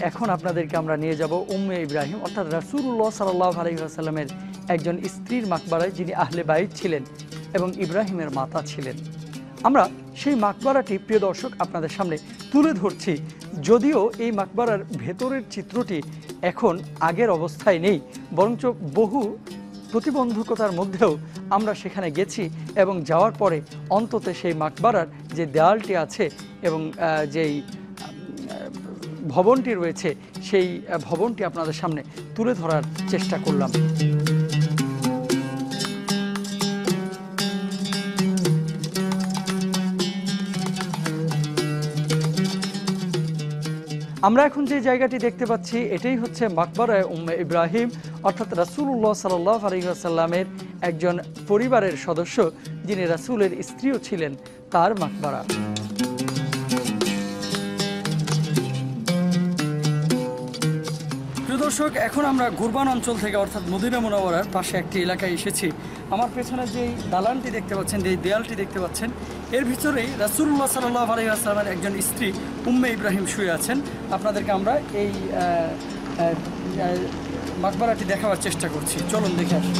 এখন আপনাদেরকে আমরা নিয়ে যাব উম্মে ইব্রাহিম, অর্থাৎ রাসুল্লাহ সাল্লাহ আলহিহাসাল্লামের একজন স্ত্রীর মাকবারায় যিনি আহলে বাইত ছিলেন এবং ইব্রাহিমের মাতা ছিলেন। আমরা সেই মাকবারাটি, প্রিয় দর্শক, আপনাদের সামনে তুলে ধরছি। যদিও এই মাকবারার ভেতরের চিত্রটি এখন আগের অবস্থায় নেই, বরঞ্চ বহু প্রতিবন্ধকতার মধ্যেও আমরা সেখানে গেছি এবং যাওয়ার পরে অন্তত সেই মাকবারার যে দেয়ালটি আছে এবং যেই ভবনটি রয়েছে, সেই ভবনটি আপনাদের সামনে তুলে ধরার চেষ্টা করলাম। আমরা এখন যে জায়গাটি দেখতে পাচ্ছি, এটাই হচ্ছে মাকবারায় উম্মে ইব্রাহিম, অর্থাৎ রাসূলুল্লাহ সাল্লাহ আলহিহাসাল্লামের একজন পরিবারের সদস্য, যিনি রাসূলের স্ত্রীও ছিলেন তার মাকবারা। দর্শক, এখন আমরা গুরবান অঞ্চল থেকে অর্থাৎ মদিনা মোনাওয়ারার পাশে একটি এলাকায় এসেছি। আমার পেছনে যেই দালানটি দেখতে পাচ্ছেন, যেই দেয়ালটি দেখতে পাচ্ছেন, এর ভিতরেই রাসুল্লাহ সাল্লাহ আসলামের একজন স্ত্রী উম্মে ইব্রাহিম শুয়ে আছেন। আপনাদেরকে আমরা এই মাকবারাটি দেখাবার চেষ্টা করছি। চলুন দেখে আসি।